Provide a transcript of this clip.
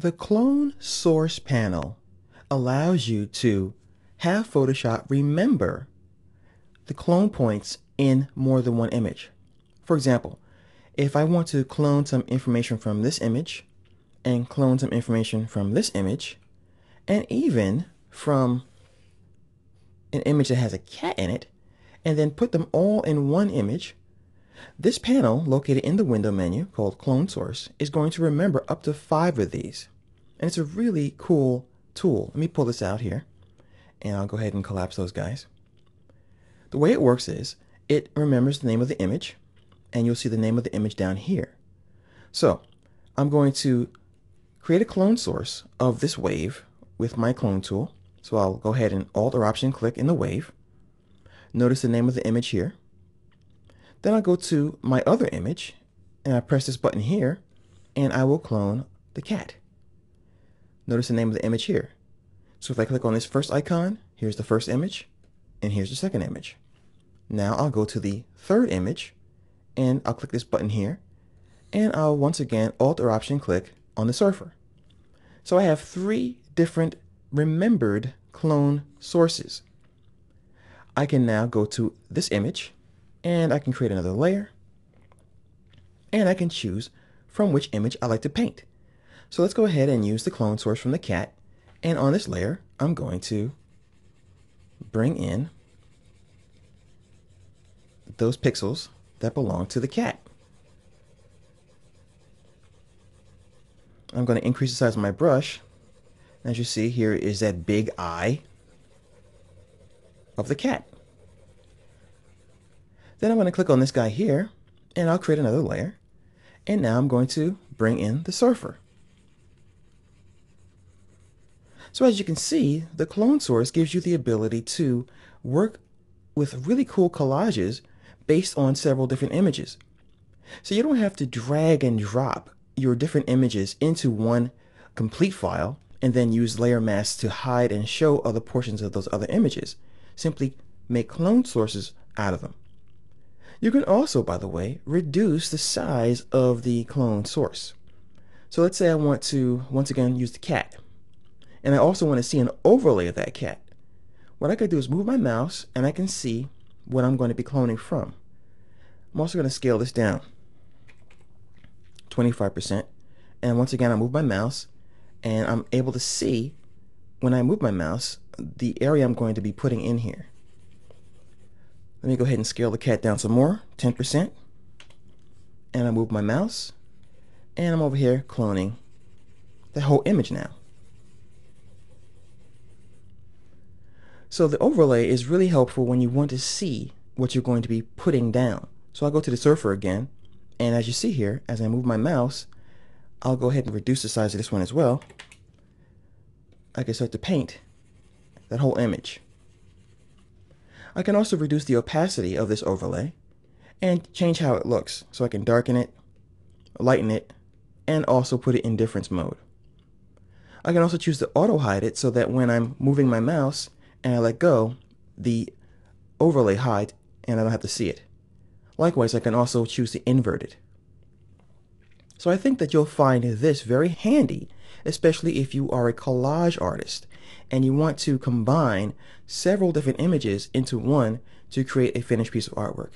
The Clone Source panel allows you to have Photoshop remember the clone points in more than one image. For example, if I want to clone some information from this image and clone some information from this image and even from an image that has a cat in it and then put them all in one image, this panel, located in the window menu called Clone Source, is going to remember up to five of these. And it's a really cool tool. Let me pull this out here, and I'll go ahead and collapse those guys. The way it works is, it remembers the name of the image, and you'll see the name of the image down here. So, I'm going to create a clone source of this wave with my clone tool. So I'll go ahead and Alt or Option click in the wave. Notice the name of the image here. Then I'll go to my other image and I press this button here and I will clone the cat. Notice the name of the image here. So if I click on this first icon, here's the first image and here's the second image. Now I'll go to the third image and I'll click this button here and I'll once again Alt or Option click on the surfer. So I have three different remembered clone sources. I can now go to this image and I can create another layer and I can choose from which image I like to paint. So let's go ahead and use the clone source from the cat and on this layer I'm going to bring in those pixels that belong to the cat. I'm going to increase the size of my brush. As you see here is that big eye of the cat. Then I'm going to click on this guy here and I'll create another layer. And now I'm going to bring in the surfer. So as you can see, the clone source gives you the ability to work with really cool collages based on several different images. So you don't have to drag and drop your different images into one complete file and then use layer masks to hide and show other portions of those other images. Simply make clone sources out of them. You can also, by the way, reduce the size of the clone source. So let's say I want to, once again, use the cat. And I also want to see an overlay of that cat. What I can do is move my mouse and I can see what I'm going to be cloning from. I'm also going to scale this down. 25%. And once again, I move my mouse and I'm able to see when I move my mouse the area I'm going to be putting in here. Let me go ahead and scale the cat down some more, 10%. And I move my mouse and I'm over here cloning the whole image now. So the overlay is really helpful when you want to see what you're going to be putting down. So I'll go to the surfer again and as you see here, as I move my mouse, I'll go ahead and reduce the size of this one as well. I can start to paint that whole image. I can also reduce the opacity of this overlay and change how it looks. So I can darken it, lighten it, and also put it in difference mode. I can also choose to auto hide it so that when I'm moving my mouse and I let go, the overlay hides and I don't have to see it. Likewise, I can also choose to invert it. So I think that you'll find this very handy, especially if you are a collage artist and you want to combine several different images into one to create a finished piece of artwork.